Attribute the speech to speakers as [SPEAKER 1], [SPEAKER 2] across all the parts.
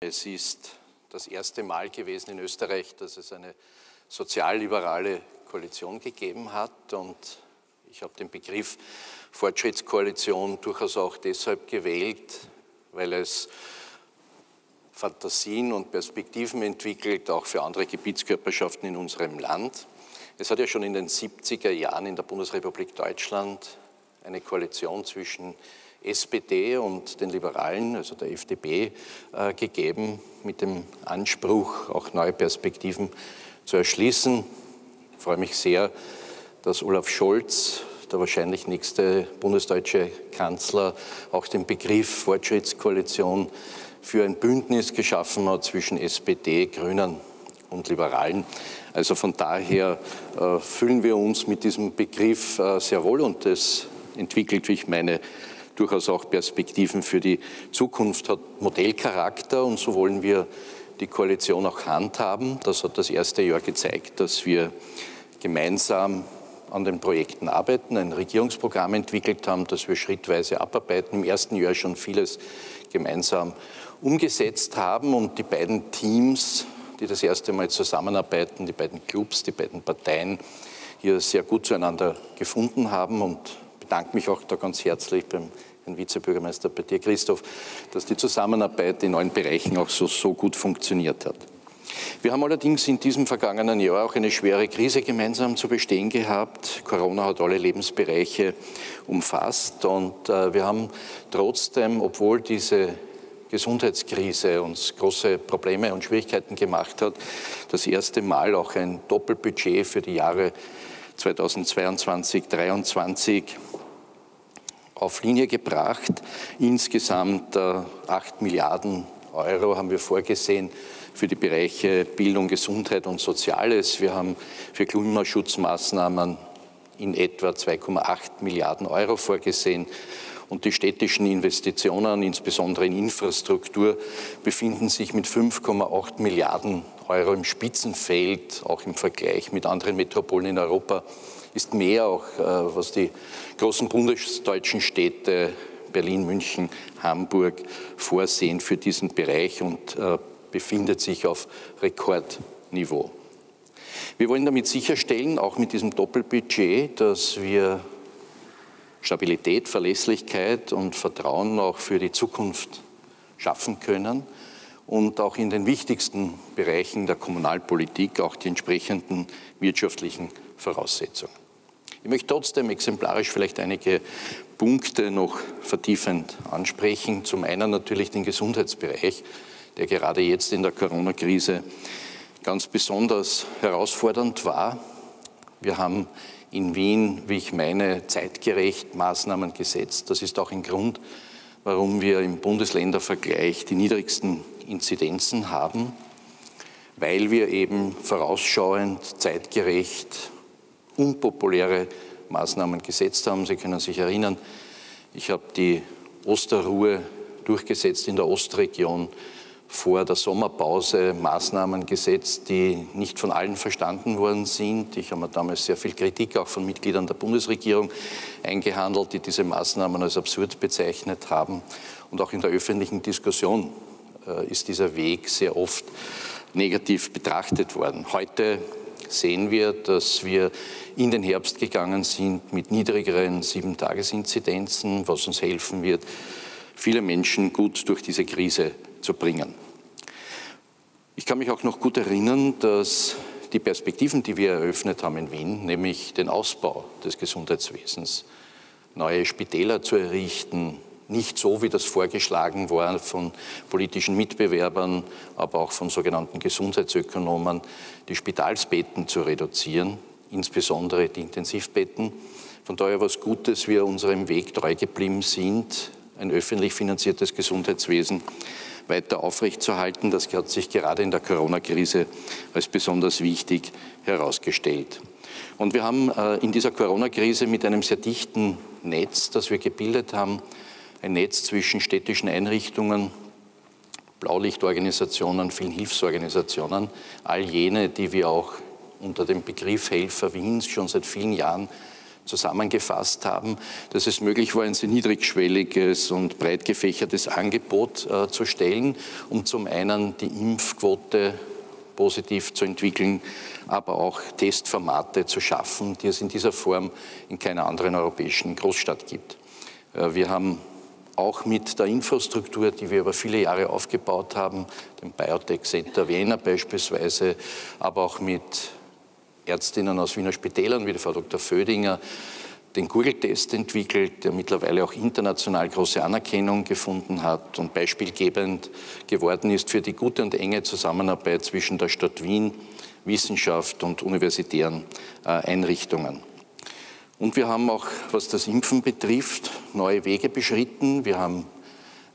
[SPEAKER 1] Es ist das erste Mal gewesen in Österreich, dass es eine sozialliberale Koalition gegeben hat. Und ich habe den Begriff Fortschrittskoalition durchaus auch deshalb gewählt, weil es Fantasien und Perspektiven entwickelt, auch für andere Gebietskörperschaften in unserem Land. Es hat ja schon in den 70er Jahren in der Bundesrepublik Deutschland eine Koalition zwischen SPD und den Liberalen, also der FDP, äh, gegeben, mit dem Anspruch, auch neue Perspektiven zu erschließen. Ich freue mich sehr, dass Olaf Scholz, der wahrscheinlich nächste bundesdeutsche Kanzler, auch den Begriff Fortschrittskoalition für ein Bündnis geschaffen hat zwischen SPD, Grünen und Liberalen. Also von daher äh, fühlen wir uns mit diesem Begriff äh, sehr wohl und es entwickelt, wie ich meine, durchaus auch Perspektiven für die Zukunft, hat Modellcharakter und so wollen wir die Koalition auch handhaben. Das hat das erste Jahr gezeigt, dass wir gemeinsam an den Projekten arbeiten, ein Regierungsprogramm entwickelt haben, das wir schrittweise abarbeiten, im ersten Jahr schon vieles gemeinsam umgesetzt haben und die beiden Teams, die das erste Mal zusammenarbeiten, die beiden Clubs, die beiden Parteien hier sehr gut zueinander gefunden haben und bedanke mich auch da ganz herzlich beim Herrn Vizebürgermeister, bei dir, Christoph, dass die Zusammenarbeit in allen Bereichen auch so, so gut funktioniert hat. Wir haben allerdings in diesem vergangenen Jahr auch eine schwere Krise gemeinsam zu bestehen gehabt. Corona hat alle Lebensbereiche umfasst und äh, wir haben trotzdem, obwohl diese Gesundheitskrise uns große Probleme und Schwierigkeiten gemacht hat, das erste Mal auch ein Doppelbudget für die Jahre 2022, 2023 auf Linie gebracht. Insgesamt äh, 8 Milliarden Euro haben wir vorgesehen für die Bereiche Bildung, Gesundheit und Soziales. Wir haben für Klimaschutzmaßnahmen in etwa 2,8 Milliarden Euro vorgesehen. Und die städtischen Investitionen, insbesondere in Infrastruktur, befinden sich mit 5,8 Milliarden Euro im Spitzenfeld, auch im Vergleich mit anderen Metropolen in Europa ist mehr auch, äh, was die großen bundesdeutschen Städte Berlin, München, Hamburg vorsehen für diesen Bereich und äh, befindet sich auf Rekordniveau. Wir wollen damit sicherstellen, auch mit diesem Doppelbudget, dass wir Stabilität, Verlässlichkeit und Vertrauen auch für die Zukunft schaffen können und auch in den wichtigsten Bereichen der Kommunalpolitik auch die entsprechenden wirtschaftlichen Voraussetzungen. Ich möchte trotzdem exemplarisch vielleicht einige Punkte noch vertiefend ansprechen. Zum einen natürlich den Gesundheitsbereich, der gerade jetzt in der Corona-Krise ganz besonders herausfordernd war. Wir haben in Wien, wie ich meine, zeitgerecht Maßnahmen gesetzt. Das ist auch ein Grund, warum wir im Bundesländervergleich die niedrigsten Inzidenzen haben, weil wir eben vorausschauend, zeitgerecht unpopuläre Maßnahmen gesetzt haben. Sie können sich erinnern, ich habe die Osterruhe durchgesetzt in der Ostregion vor der Sommerpause Maßnahmen gesetzt, die nicht von allen verstanden worden sind. Ich habe mir damals sehr viel Kritik auch von Mitgliedern der Bundesregierung eingehandelt, die diese Maßnahmen als absurd bezeichnet haben. Und auch in der öffentlichen Diskussion äh, ist dieser Weg sehr oft negativ betrachtet worden. Heute sehen wir, dass wir in den Herbst gegangen sind mit niedrigeren Sieben-Tages-Inzidenzen, was uns helfen wird, viele Menschen gut durch diese Krise zu bringen. Ich kann mich auch noch gut erinnern, dass die Perspektiven, die wir eröffnet haben in Wien, nämlich den Ausbau des Gesundheitswesens, neue Spitäler zu errichten, nicht so, wie das vorgeschlagen war von politischen Mitbewerbern, aber auch von sogenannten Gesundheitsökonomen, die Spitalsbetten zu reduzieren, insbesondere die Intensivbetten. Von daher war es gut, dass wir unserem Weg treu geblieben sind, ein öffentlich finanziertes Gesundheitswesen weiter aufrechtzuerhalten. Das hat sich gerade in der Corona-Krise als besonders wichtig herausgestellt. Und wir haben äh, in dieser Corona-Krise mit einem sehr dichten Netz, das wir gebildet haben, ein Netz zwischen städtischen Einrichtungen, Blaulichtorganisationen, vielen Hilfsorganisationen, all jene, die wir auch unter dem Begriff Helfer Wiens schon seit vielen Jahren zusammengefasst haben, dass es möglich war, ein sehr niedrigschwelliges und breit gefächertes Angebot äh, zu stellen, um zum einen die Impfquote positiv zu entwickeln, aber auch Testformate zu schaffen, die es in dieser Form in keiner anderen europäischen Großstadt gibt. Äh, wir haben auch mit der Infrastruktur, die wir über viele Jahre aufgebaut haben, dem Biotech Center Vienna beispielsweise, aber auch mit Ärztinnen aus Wiener Spitälern wie die Frau Dr. Födinger, den Google-Test entwickelt, der mittlerweile auch international große Anerkennung gefunden hat und beispielgebend geworden ist für die gute und enge Zusammenarbeit zwischen der Stadt Wien, Wissenschaft und universitären äh, Einrichtungen. Und wir haben auch, was das Impfen betrifft, neue Wege beschritten. Wir haben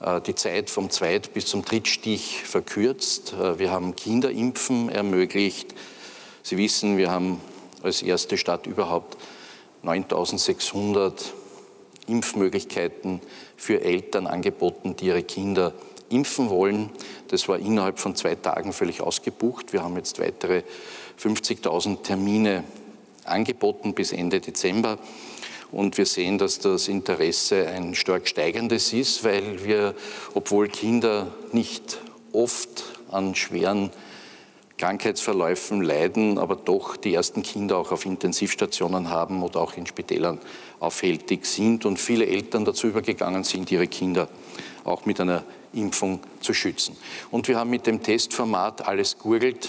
[SPEAKER 1] äh, die Zeit vom Zweit- bis zum Drittstich verkürzt. Äh, wir haben Kinderimpfen ermöglicht. Sie wissen, wir haben als erste Stadt überhaupt 9600 Impfmöglichkeiten für Eltern angeboten, die ihre Kinder impfen wollen. Das war innerhalb von zwei Tagen völlig ausgebucht. Wir haben jetzt weitere 50.000 Termine angeboten bis Ende Dezember. Und wir sehen, dass das Interesse ein stark steigendes ist, weil wir, obwohl Kinder nicht oft an schweren Krankheitsverläufen leiden, aber doch die ersten Kinder auch auf Intensivstationen haben oder auch in Spitälern aufhältig sind und viele Eltern dazu übergegangen sind, ihre Kinder auch mit einer Impfung zu schützen. Und wir haben mit dem Testformat alles gurgelt,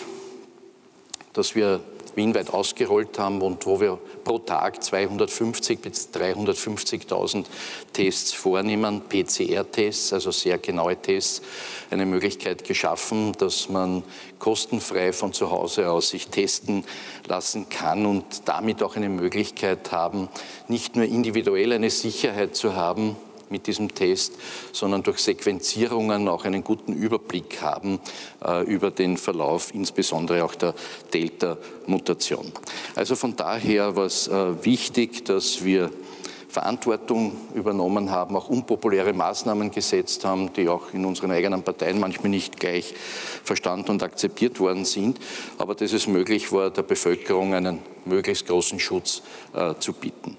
[SPEAKER 1] das wir wienweit ausgerollt haben und wo wir pro Tag 250 bis 350.000 Tests vornehmen, PCR-Tests, also sehr genaue Tests, eine Möglichkeit geschaffen, dass man kostenfrei von zu Hause aus sich testen lassen kann und damit auch eine Möglichkeit haben, nicht nur individuell eine Sicherheit zu haben, mit diesem Test, sondern durch Sequenzierungen auch einen guten Überblick haben äh, über den Verlauf, insbesondere auch der Delta-Mutation. Also von daher war es äh, wichtig, dass wir Verantwortung übernommen haben, auch unpopuläre Maßnahmen gesetzt haben, die auch in unseren eigenen Parteien manchmal nicht gleich verstanden und akzeptiert worden sind, aber dass es möglich war, der Bevölkerung einen möglichst großen Schutz äh, zu bieten.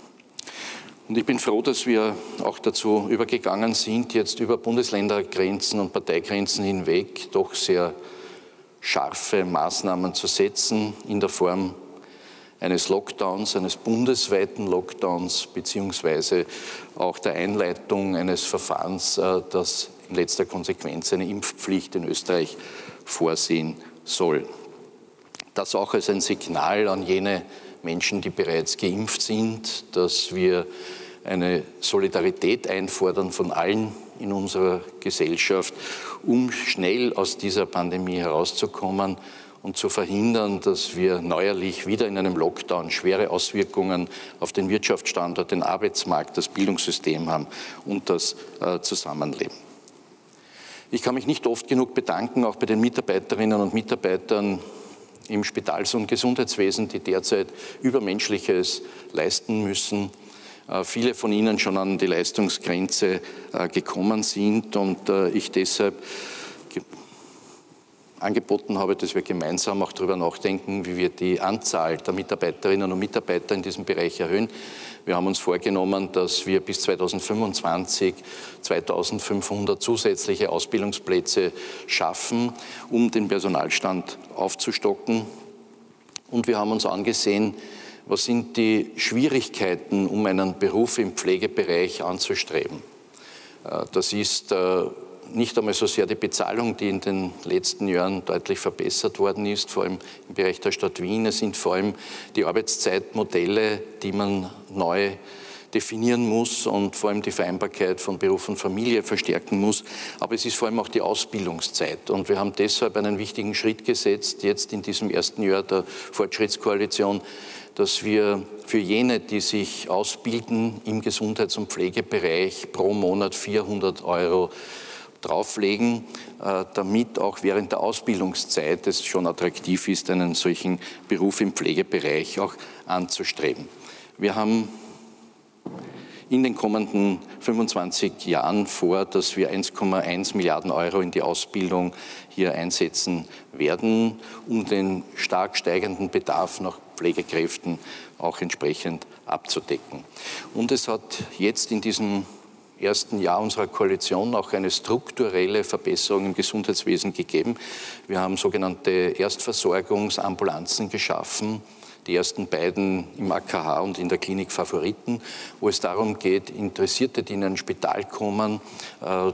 [SPEAKER 1] Und ich bin froh, dass wir auch dazu übergegangen sind, jetzt über Bundesländergrenzen und Parteigrenzen hinweg doch sehr scharfe Maßnahmen zu setzen in der Form eines Lockdowns, eines bundesweiten Lockdowns, beziehungsweise auch der Einleitung eines Verfahrens, äh, das in letzter Konsequenz eine Impfpflicht in Österreich vorsehen soll. Das auch als ein Signal an jene Menschen, die bereits geimpft sind, dass wir eine Solidarität einfordern von allen in unserer Gesellschaft, um schnell aus dieser Pandemie herauszukommen und zu verhindern, dass wir neuerlich wieder in einem Lockdown schwere Auswirkungen auf den Wirtschaftsstandort, den Arbeitsmarkt, das Bildungssystem haben und das äh, Zusammenleben. Ich kann mich nicht oft genug bedanken, auch bei den Mitarbeiterinnen und Mitarbeitern im Spitals- und Gesundheitswesen, die derzeit Übermenschliches leisten müssen viele von Ihnen schon an die Leistungsgrenze äh, gekommen sind und äh, ich deshalb angeboten habe, dass wir gemeinsam auch darüber nachdenken, wie wir die Anzahl der Mitarbeiterinnen und Mitarbeiter in diesem Bereich erhöhen. Wir haben uns vorgenommen, dass wir bis 2025 2500 zusätzliche Ausbildungsplätze schaffen, um den Personalstand aufzustocken. Und wir haben uns angesehen, was sind die Schwierigkeiten, um einen Beruf im Pflegebereich anzustreben? Äh, das ist äh, nicht einmal so sehr die Bezahlung, die in den letzten Jahren deutlich verbessert worden ist, vor allem im Bereich der Stadt Wien. Es sind vor allem die Arbeitszeitmodelle, die man neu definieren muss und vor allem die Vereinbarkeit von Beruf und Familie verstärken muss. Aber es ist vor allem auch die Ausbildungszeit. Und wir haben deshalb einen wichtigen Schritt gesetzt, jetzt in diesem ersten Jahr der Fortschrittskoalition, dass wir für jene, die sich ausbilden im Gesundheits- und Pflegebereich, pro Monat 400 Euro drauflegen, äh, damit auch während der Ausbildungszeit es schon attraktiv ist, einen solchen Beruf im Pflegebereich auch anzustreben. Wir haben in den kommenden 25 Jahren vor, dass wir 1,1 Milliarden Euro in die Ausbildung hier einsetzen werden, um den stark steigenden Bedarf nach Pflegekräften auch entsprechend abzudecken. Und es hat jetzt in diesem ersten Jahr unserer Koalition auch eine strukturelle Verbesserung im Gesundheitswesen gegeben. Wir haben sogenannte Erstversorgungsambulanzen geschaffen, die ersten beiden im AKH und in der Klinik Favoriten, wo es darum geht, Interessierte, die in ein Spital kommen, äh,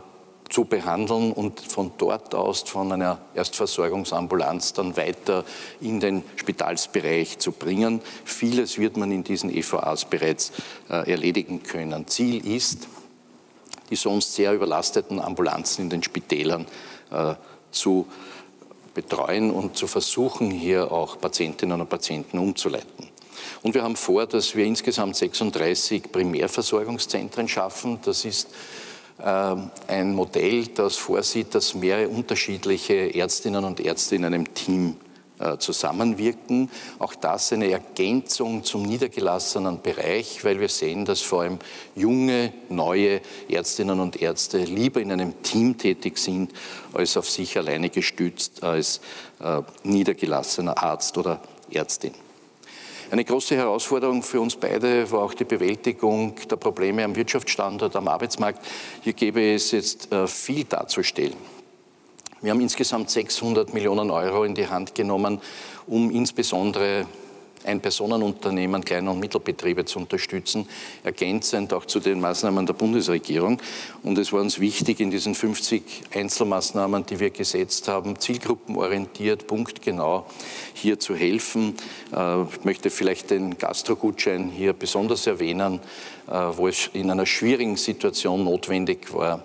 [SPEAKER 1] zu behandeln und von dort aus, von einer Erstversorgungsambulanz, dann weiter in den Spitalsbereich zu bringen. Vieles wird man in diesen EVAs bereits äh, erledigen können. Ziel ist, die sonst sehr überlasteten Ambulanzen in den Spitälern äh, zu betreuen und zu versuchen, hier auch Patientinnen und Patienten umzuleiten. Und wir haben vor, dass wir insgesamt 36 Primärversorgungszentren schaffen. Das ist äh, ein Modell, das vorsieht, dass mehrere unterschiedliche Ärztinnen und Ärzte in einem Team zusammenwirken. Auch das eine Ergänzung zum niedergelassenen Bereich, weil wir sehen, dass vor allem junge, neue Ärztinnen und Ärzte lieber in einem Team tätig sind, als auf sich alleine gestützt als äh, niedergelassener Arzt oder Ärztin. Eine große Herausforderung für uns beide war auch die Bewältigung der Probleme am Wirtschaftsstandort, am Arbeitsmarkt. Hier gäbe es jetzt äh, viel darzustellen. Wir haben insgesamt 600 Millionen Euro in die Hand genommen, um insbesondere ein-Personenunternehmen, Klein- und Mittelbetriebe zu unterstützen, ergänzend auch zu den Maßnahmen der Bundesregierung. Und es war uns wichtig, in diesen 50 Einzelmaßnahmen, die wir gesetzt haben, zielgruppenorientiert, punktgenau hier zu helfen. Äh, ich möchte vielleicht den Gastrogutschein hier besonders erwähnen, äh, wo es in einer schwierigen Situation notwendig war,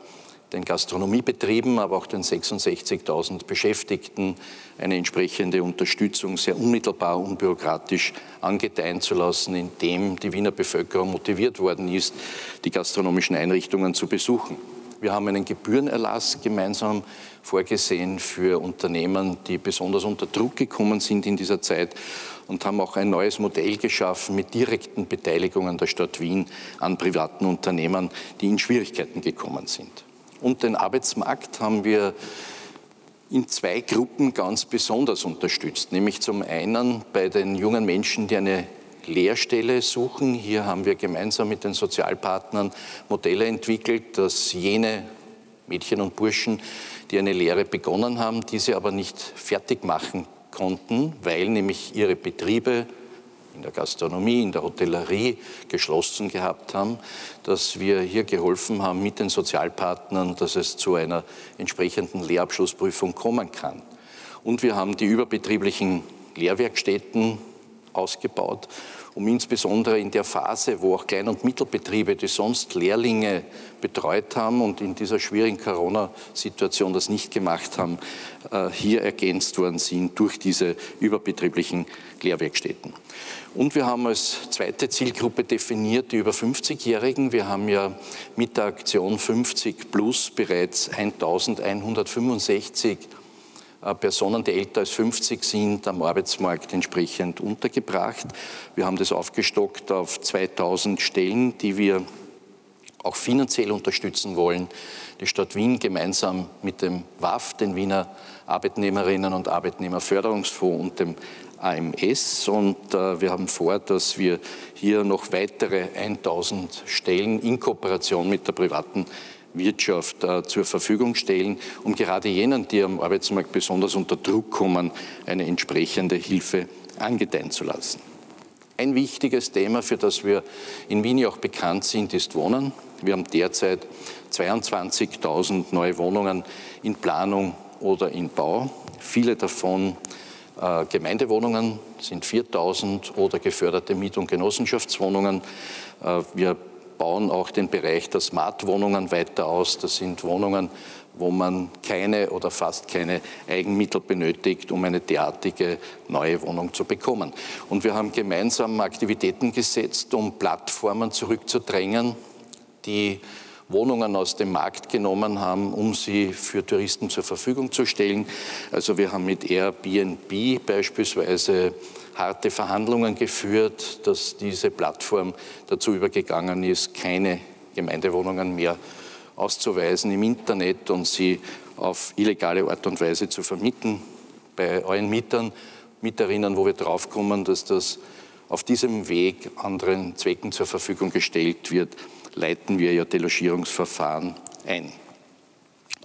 [SPEAKER 1] den Gastronomiebetrieben, aber auch den 66.000 Beschäftigten eine entsprechende Unterstützung sehr unmittelbar, unbürokratisch angedeihen zu lassen, indem die Wiener Bevölkerung motiviert worden ist, die gastronomischen Einrichtungen zu besuchen. Wir haben einen Gebührenerlass gemeinsam vorgesehen für Unternehmen, die besonders unter Druck gekommen sind in dieser Zeit und haben auch ein neues Modell geschaffen mit direkten Beteiligungen der Stadt Wien an privaten Unternehmen, die in Schwierigkeiten gekommen sind. Und den Arbeitsmarkt haben wir in zwei Gruppen ganz besonders unterstützt, nämlich zum einen bei den jungen Menschen, die eine Lehrstelle suchen. Hier haben wir gemeinsam mit den Sozialpartnern Modelle entwickelt, dass jene Mädchen und Burschen, die eine Lehre begonnen haben, diese aber nicht fertig machen konnten, weil nämlich ihre Betriebe in der Gastronomie, in der Hotellerie geschlossen gehabt haben, dass wir hier geholfen haben mit den Sozialpartnern, dass es zu einer entsprechenden Lehrabschlussprüfung kommen kann. Und wir haben die überbetrieblichen Lehrwerkstätten ausgebaut um insbesondere in der Phase, wo auch Klein- und Mittelbetriebe, die sonst Lehrlinge betreut haben und in dieser schwierigen Corona-Situation das nicht gemacht haben, äh, hier ergänzt worden sind durch diese überbetrieblichen Lehrwerkstätten. Und wir haben als zweite Zielgruppe definiert die über 50-Jährigen. Wir haben ja mit der Aktion 50 Plus bereits 1165 äh, Personen, die älter als 50 sind, am Arbeitsmarkt entsprechend untergebracht. Wir haben das aufgestockt auf 2000 Stellen, die wir auch finanziell unterstützen wollen. Die Stadt Wien gemeinsam mit dem WAF, den Wiener Arbeitnehmerinnen und Arbeitnehmerförderungsfonds und dem AMS. Und äh, wir haben vor, dass wir hier noch weitere 1000 Stellen in Kooperation mit der privaten Wirtschaft äh, zur Verfügung stellen, um gerade jenen, die am Arbeitsmarkt besonders unter Druck kommen, eine entsprechende Hilfe angedeihen zu lassen. Ein wichtiges Thema, für das wir in Wien auch bekannt sind, ist Wohnen. Wir haben derzeit 22.000 neue Wohnungen in Planung oder in Bau. Viele davon äh, Gemeindewohnungen sind 4.000 oder geförderte Miet- und Genossenschaftswohnungen. Äh, wir bauen auch den Bereich der Smart-Wohnungen weiter aus. Das sind Wohnungen, wo man keine oder fast keine Eigenmittel benötigt, um eine derartige neue Wohnung zu bekommen. Und wir haben gemeinsam Aktivitäten gesetzt, um Plattformen zurückzudrängen, die Wohnungen aus dem Markt genommen haben, um sie für Touristen zur Verfügung zu stellen. Also wir haben mit Airbnb beispielsweise harte Verhandlungen geführt, dass diese Plattform dazu übergegangen ist, keine Gemeindewohnungen mehr auszuweisen im Internet und sie auf illegale Art und Weise zu vermieten bei euren Mietern, Mieterinnen, wo wir draufkommen, dass das auf diesem Weg anderen Zwecken zur Verfügung gestellt wird, leiten wir ja Delogierungsverfahren ein.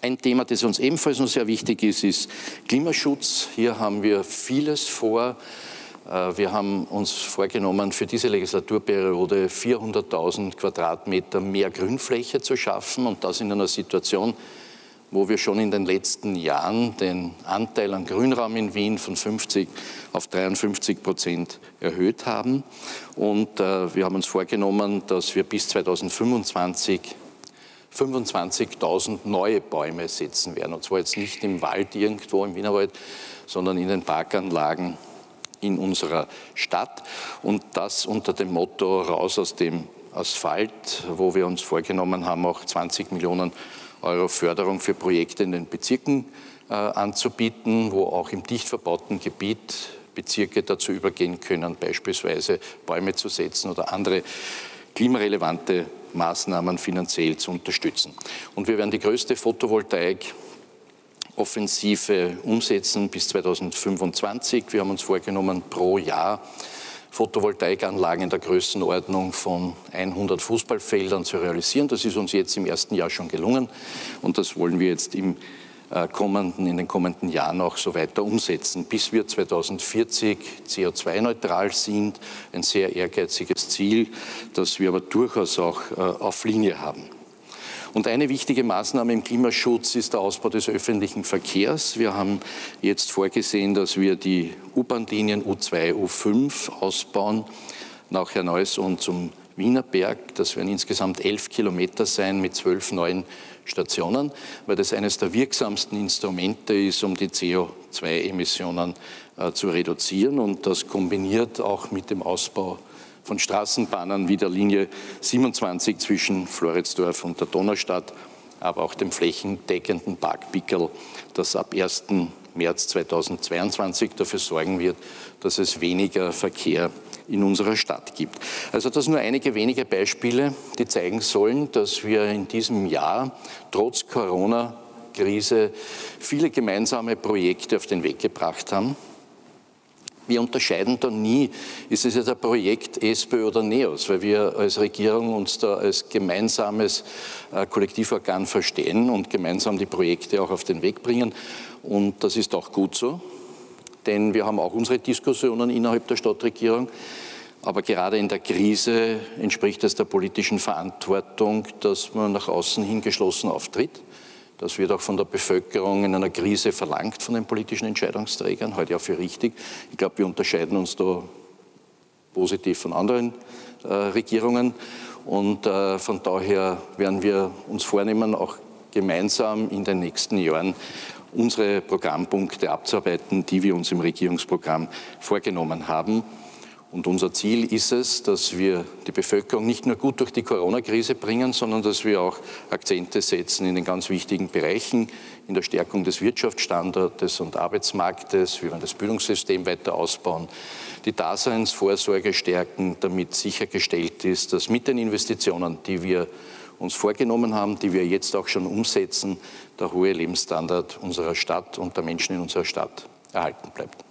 [SPEAKER 1] Ein Thema, das uns ebenfalls noch sehr wichtig ist, ist Klimaschutz. Hier haben wir vieles vor. Äh, wir haben uns vorgenommen, für diese Legislaturperiode 400.000 Quadratmeter mehr Grünfläche zu schaffen und das in einer Situation, wo wir schon in den letzten Jahren den Anteil an Grünraum in Wien von 50 auf 53 Prozent erhöht haben. Und äh, wir haben uns vorgenommen, dass wir bis 2025 25.000 neue Bäume setzen werden. Und zwar jetzt nicht im Wald irgendwo im Wienerwald, sondern in den Parkanlagen in unserer Stadt. Und das unter dem Motto raus aus dem Asphalt, wo wir uns vorgenommen haben, auch 20 Millionen Euro Förderung für Projekte in den Bezirken äh, anzubieten, wo auch im dicht verbauten Gebiet Bezirke dazu übergehen können, beispielsweise Bäume zu setzen oder andere klimarelevante Maßnahmen finanziell zu unterstützen. Und wir werden die größte Photovoltaik-Offensive umsetzen bis 2025. Wir haben uns vorgenommen, pro Jahr Photovoltaikanlagen in der Größenordnung von 100 Fußballfeldern zu realisieren. Das ist uns jetzt im ersten Jahr schon gelungen und das wollen wir jetzt im äh, kommenden, in den kommenden Jahren auch so weiter umsetzen, bis wir 2040 CO2-neutral sind. Ein sehr ehrgeiziges Ziel, das wir aber durchaus auch äh, auf Linie haben. Und eine wichtige Maßnahme im Klimaschutz ist der Ausbau des öffentlichen Verkehrs. Wir haben jetzt vorgesehen, dass wir die U-Bahn-Linien U2, U5 ausbauen nach Herneuss und zum Wienerberg. Das werden insgesamt elf Kilometer sein mit zwölf neuen Stationen, weil das eines der wirksamsten Instrumente ist, um die CO2-Emissionen äh, zu reduzieren. Und das kombiniert auch mit dem Ausbau von Straßenbahnen wie der Linie 27 zwischen Floridsdorf und der Donaustadt, aber auch dem flächendeckenden Parkpickel, das ab 1. März 2022 dafür sorgen wird, dass es weniger Verkehr in unserer Stadt gibt. Also das nur einige wenige Beispiele, die zeigen sollen, dass wir in diesem Jahr trotz Corona-Krise viele gemeinsame Projekte auf den Weg gebracht haben wir unterscheiden da nie, ist es jetzt ein Projekt ESPÖ oder NEOS, weil wir als Regierung uns da als gemeinsames äh, Kollektivorgan verstehen und gemeinsam die Projekte auch auf den Weg bringen. Und das ist auch gut so, denn wir haben auch unsere Diskussionen innerhalb der Stadtregierung. Aber gerade in der Krise entspricht es der politischen Verantwortung, dass man nach außen hin geschlossen auftritt das wird auch von der Bevölkerung in einer Krise verlangt von den politischen Entscheidungsträgern, heute auch für richtig. Ich glaube, wir unterscheiden uns da positiv von anderen äh, Regierungen. Und äh, von daher werden wir uns vornehmen, auch gemeinsam in den nächsten Jahren unsere Programmpunkte abzuarbeiten, die wir uns im Regierungsprogramm vorgenommen haben. Und unser Ziel ist es, dass wir die Bevölkerung nicht nur gut durch die Corona-Krise bringen, sondern dass wir auch Akzente setzen in den ganz wichtigen Bereichen, in der Stärkung des Wirtschaftsstandortes und Arbeitsmarktes. Wir werden das Bildungssystem weiter ausbauen, die Daseinsvorsorge stärken, damit sichergestellt ist, dass mit den Investitionen, die wir uns vorgenommen haben, die wir jetzt auch schon umsetzen, der hohe Lebensstandard unserer Stadt und der Menschen in unserer Stadt erhalten bleibt.